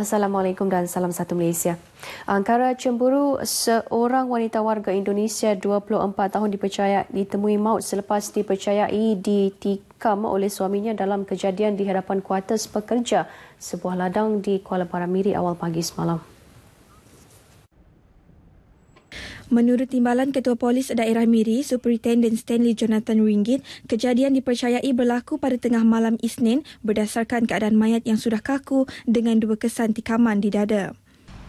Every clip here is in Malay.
Assalamualaikum dan salam satu Malaysia. Angkara cemburu seorang wanita warga Indonesia 24 tahun dipercaya ditemui maut selepas dipercayai ditikam oleh suaminya dalam kejadian di hadapan kuartus pekerja sebuah ladang di Kuala Paramiri awal pagi semalam. Menurut timbalan Ketua Polis Daerah Miri, Superintendent Stanley Jonathan Ringgit, kejadian dipercayai berlaku pada tengah malam Isnin berdasarkan keadaan mayat yang sudah kaku dengan dua kesan tikaman di dada.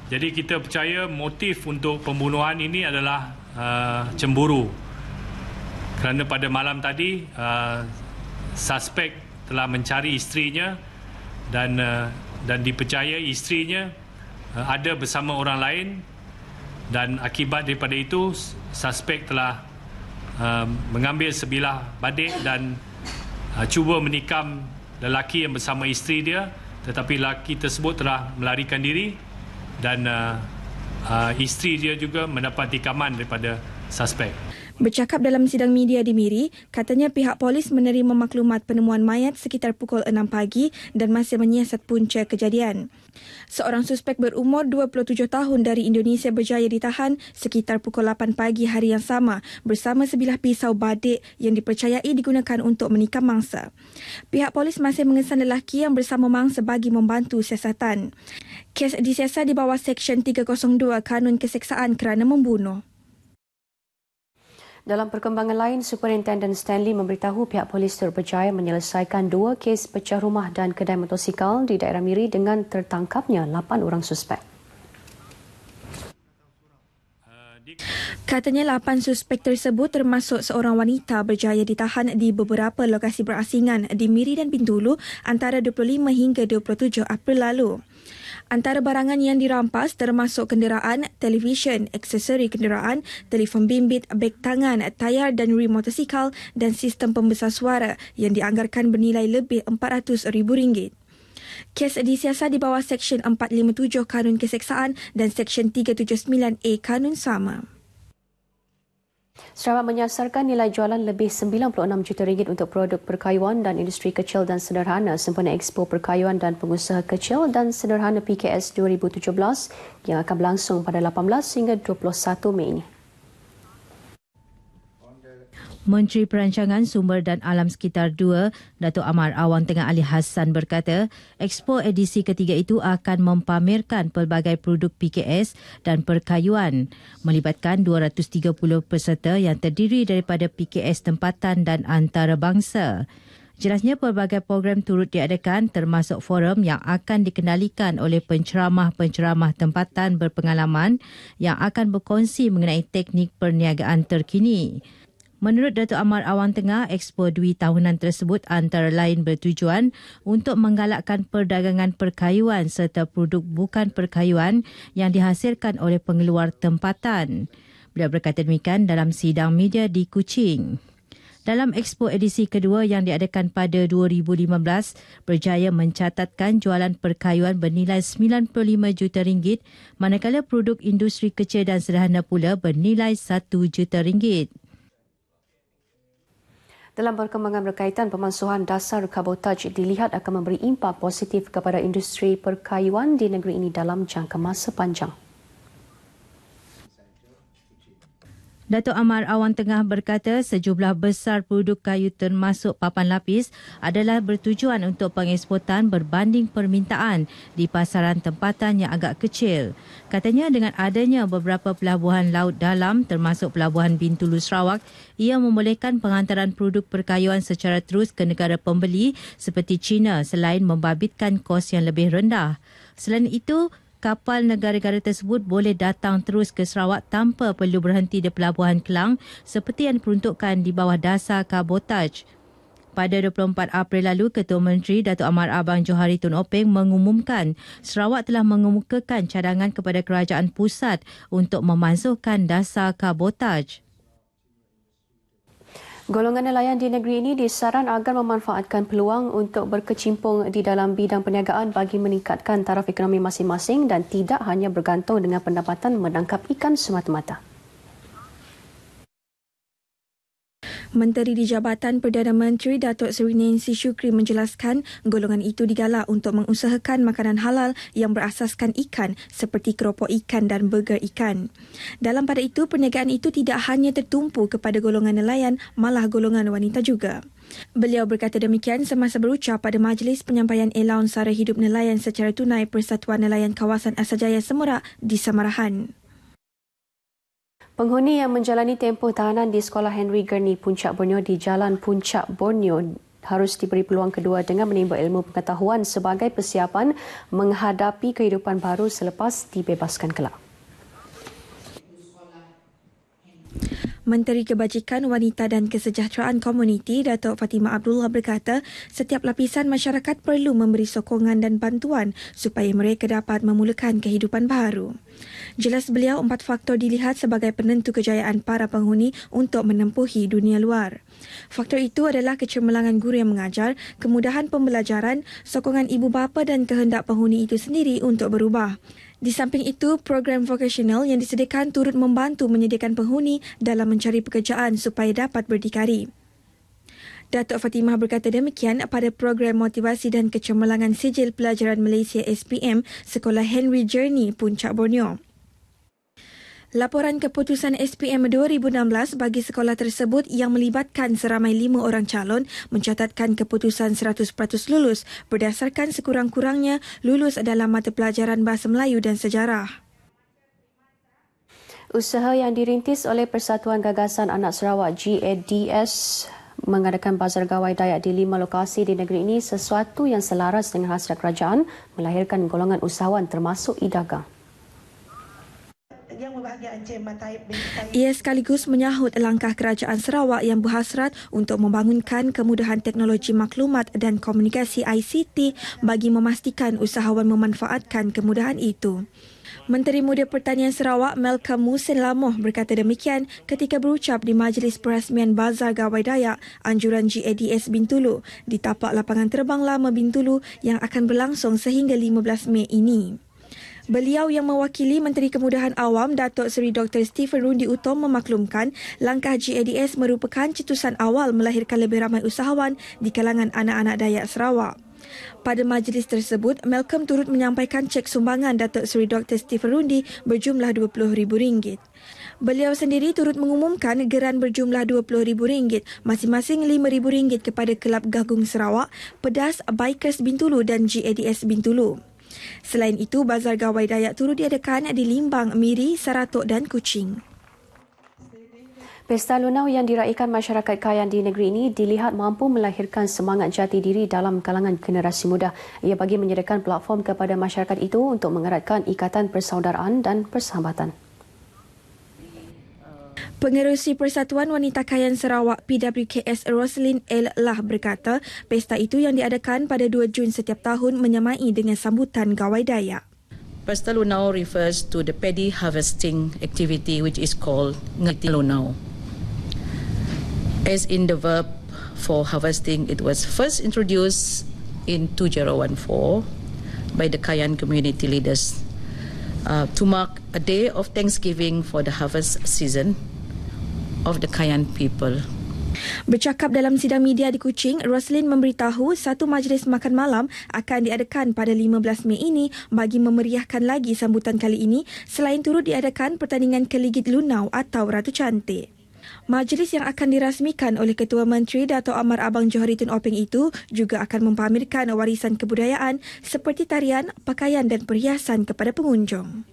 Jadi kita percaya motif untuk pembunuhan ini adalah uh, cemburu. Kerana pada malam tadi uh, suspek telah mencari isterinya dan uh, dan dipercaya isterinya uh, ada bersama orang lain dan akibat daripada itu suspek telah uh, mengambil sebilah badik dan uh, cuba menikam lelaki yang bersama isteri dia tetapi lelaki tersebut telah melarikan diri dan uh, uh, isteri dia juga mendapat tikaman daripada suspek. Bercakap dalam sidang media di Miri, katanya pihak polis menerima maklumat penemuan mayat sekitar pukul 6 pagi dan masih menyiasat punca kejadian. Seorang suspek berumur 27 tahun dari Indonesia berjaya ditahan sekitar pukul 8 pagi hari yang sama bersama sebilah pisau badik yang dipercayai digunakan untuk menikam mangsa. Pihak polis masih mengesan lelaki yang bersama mangsa bagi membantu siasatan. Kes disiasat di bawah Seksyen 302 Kanun Keseksaan kerana membunuh. Dalam perkembangan lain, Superintendent Stanley memberitahu pihak polis turut berjaya menyelesaikan dua kes pecah rumah dan kedai motosikal di daerah Miri dengan tertangkapnya 8 orang suspek. Katanya 8 suspek tersebut termasuk seorang wanita berjaya ditahan di beberapa lokasi berasingan di Miri dan Bintulu antara 25 hingga 27 April lalu. Antara barangan yang dirampas termasuk kenderaan, televisyen, aksesori kenderaan, telefon bimbit, beg tangan, tayar dan rim motosikal dan sistem pembesar suara yang dianggarkan bernilai lebih RM400,000. Kes disiasat di bawah Seksyen 457 Kanun Keseksaan dan Seksyen 379A Kanun Sama. Sarawak menyasarkan nilai jualan lebih 96 juta ringgit untuk produk perkayuan dan industri kecil dan sederhana sempena Expo Perkayuan dan Pengusaha Kecil dan Sederhana PKS 2017 yang akan berlangsung pada 18 hingga 21 Mei ini. Menteri Perancangan Sumber dan Alam Sekitar 2, Datuk Amar Awang Tengah Ali Hassan berkata, Expo edisi ketiga itu akan mempamerkan pelbagai produk PKS dan perkayuan melibatkan 230 peserta yang terdiri daripada PKS tempatan dan antarabangsa. Jelasnya pelbagai program turut diadakan termasuk forum yang akan dikendalikan oleh penceramah-penceramah tempatan berpengalaman yang akan berkongsi mengenai teknik perniagaan terkini. Menurut Datuk Amar Awang Tengah, Expo Dwi tahunan tersebut antara lain bertujuan untuk menggalakkan perdagangan perkayuan serta produk bukan perkayuan yang dihasilkan oleh pengeluar tempatan. Beliau berkata demikian dalam sidang media di Kuching. Dalam Expo edisi kedua yang diadakan pada 2015, berjaya mencatatkan jualan perkayuan bernilai 95 juta ringgit, manakala produk industri kecil dan sederhana pula bernilai 1 juta ringgit. Dalam perkembangan berkaitan pemansuhan dasar kabotaj dilihat akan memberi impak positif kepada industri perkayuan di negeri ini dalam jangka masa panjang. Datuk Amar Awan Tengah berkata sejumlah besar produk kayu termasuk papan lapis adalah bertujuan untuk pengeksportan berbanding permintaan di pasaran tempatan yang agak kecil. Katanya dengan adanya beberapa pelabuhan laut dalam termasuk pelabuhan Bintulu Sarawak, ia membolehkan penghantaran produk perkayuan secara terus ke negara pembeli seperti China selain membabitkan kos yang lebih rendah. Selain itu, kapal negara-negara tersebut boleh datang terus ke Sarawak tanpa perlu berhenti di Pelabuhan Kelang seperti yang diperuntukkan di bawah dasar kabotaj. Pada 24 April lalu, Ketua Menteri Datuk Amar Abang Johari Tun Openg mengumumkan Sarawak telah mengemukakan cadangan kepada kerajaan pusat untuk memansuhkan dasar kabotaj. Golongan nelayan di negeri ini disaran agar memanfaatkan peluang untuk berkecimpung di dalam bidang perniagaan bagi meningkatkan taraf ekonomi masing-masing dan tidak hanya bergantung dengan pendapatan menangkap ikan semata-mata. Menteri di Jabatan Perdana Menteri Datuk Seri Nancy Shukri menjelaskan golongan itu digalak untuk mengusahakan makanan halal yang berasaskan ikan seperti keropok ikan dan burger ikan. Dalam pada itu, perniagaan itu tidak hanya tertumpu kepada golongan nelayan, malah golongan wanita juga. Beliau berkata demikian semasa berucap pada majlis penyampaian elaun sara hidup nelayan secara tunai Persatuan Nelayan Kawasan Asajaya Semerak di Samarahan. Penghuni yang menjalani tempoh tahanan di Sekolah Henry Gurney Puncak Borneo di Jalan Puncak Borneo harus diberi peluang kedua dengan menimba ilmu pengetahuan sebagai persiapan menghadapi kehidupan baru selepas dibebaskan kelak. Menteri Kebajikan Wanita dan Kesejahteraan Komuniti Datuk Fatimah Abdullah berkata setiap lapisan masyarakat perlu memberi sokongan dan bantuan supaya mereka dapat memulakan kehidupan baru. Jelas beliau empat faktor dilihat sebagai penentu kejayaan para penghuni untuk menempuhi dunia luar. Faktor itu adalah kecemerlangan guru yang mengajar, kemudahan pembelajaran, sokongan ibu bapa dan kehendak penghuni itu sendiri untuk berubah. Di samping itu, program vokasional yang disediakan turut membantu menyediakan penghuni dalam mencari pekerjaan supaya dapat berdikari. Datuk Fatimah berkata demikian pada program motivasi dan kecemerlangan sijil pelajaran Malaysia SPM Sekolah Henry Journey Puncak Borneo. Laporan keputusan SPM 2016 bagi sekolah tersebut yang melibatkan seramai lima orang calon mencatatkan keputusan 100% lulus berdasarkan sekurang-kurangnya lulus dalam mata pelajaran Bahasa Melayu dan Sejarah. Usaha yang dirintis oleh Persatuan Gagasan Anak Sarawak GADS mengadakan bazar gawai Dayak di lima lokasi di negeri ini sesuatu yang selaras dengan hasrat kerajaan melahirkan golongan usahawan termasuk Idaga Ia sekaligus menyahut langkah kerajaan Sarawak yang berhasrat untuk membangunkan kemudahan teknologi maklumat dan komunikasi ICT bagi memastikan usahawan memanfaatkan kemudahan itu. Menteri Muda Pertanian Sarawak Malcolm Musin Lamoh berkata demikian ketika berucap di Majlis Perasmian Bazar Gawai Dayak Anjuran GADS Bintulu di tapak lapangan terbang lama Bintulu yang akan berlangsung sehingga 15 Mei ini. Beliau yang mewakili Menteri Kemudahan Awam Datuk Seri Dr. Stephen Rundi Utom memaklumkan langkah GADS merupakan cetusan awal melahirkan lebih ramai usahawan di kalangan anak-anak Dayak Sarawak. Pada majlis tersebut, Malcolm turut menyampaikan cek sumbangan Datuk Seri Dr. Stephen Rundi berjumlah RM20,000. Beliau sendiri turut mengumumkan geran berjumlah RM20,000 masing-masing RM5,000 kepada Kelab Gagung Sarawak, Pedas, Bikers Bintulu dan GADS Bintulu. Selain itu, Bazar Gawai Dayak turut diadakan di Limbang, Miri, Saratok dan Kuching. Pesta Lunau yang diraikan masyarakat Kayan di negeri ini dilihat mampu melahirkan semangat jati diri dalam kalangan generasi muda. Ia bagi menyediakan platform kepada masyarakat itu untuk mengeratkan ikatan persaudaraan dan persahabatan. Pengerusi Persatuan Wanita Kayan Sarawak PWKS Roslyn L. Lah berkata, pesta itu yang diadakan pada 2 Jun setiap tahun menyamai dengan sambutan Gawai Dayak. Pesta Lunau refers to the paddy harvesting activity which is called Ngati Lunau. As in the verb for harvesting, it was first introduced in 2014 by the Kayan community leaders uh, to mark a day of Thanksgiving for the harvest season of the Kayan people. Bercakap dalam sidang media di Kuching, Roslyn memberitahu satu majlis makan malam akan diadakan pada 15 Mei ini bagi memeriahkan lagi sambutan kali ini selain turut diadakan pertandingan keligit lunau atau Ratu Cantik. Majlis yang akan dirasmikan oleh Ketua Menteri Dato' Amar Abang Joharitin Openg itu juga akan mempamerkan warisan kebudayaan seperti tarian, pakaian dan perhiasan kepada pengunjung.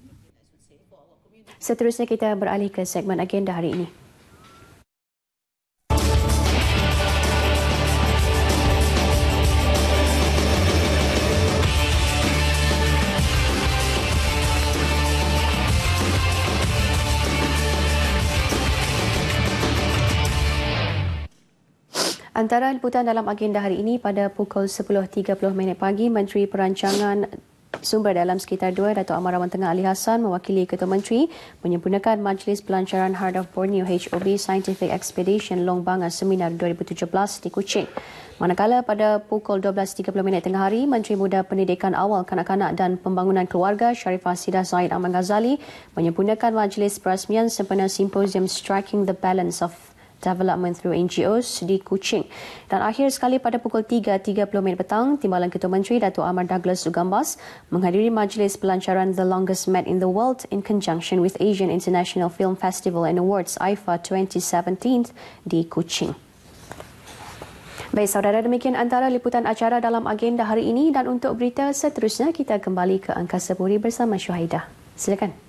Seterusnya kita beralih ke segmen agenda hari ini. Antara liputan dalam agenda hari ini pada pukul 10.30 minit pagi, Menteri Perancangan Sumber dalam sekitar dua, Datuk Amar Rawan Tengah Ali Hassan mewakili Ketua Menteri menyempurnakan Majlis Pelancaran Heart of Borneo HOB Scientific Expedition Long Banga Seminar 2017 di Kuching. Manakala pada pukul 12.30 minit tengah hari, Menteri Muda Pendidikan Awal Kanak-Kanak dan Pembangunan Keluarga Sharifah Sidah Zaid Ahmad Ghazali menyempurnakan Majlis Perasmian sempena Simposium Striking the Balance of Development through NGOs di Kuching. Dan akhir sekali pada pukul 3.30 minit petang, Timbalan Ketua Menteri Datuk Ahmad Douglas Ugambas menghadiri majlis pelancaran The Longest Met in the World in conjunction with Asian International Film Festival and Awards IFA 2017 di Kuching. Baik saudara, demikian antara liputan acara dalam agenda hari ini dan untuk berita seterusnya kita kembali ke Angkasa Puri bersama Syuhaidah. Silakan.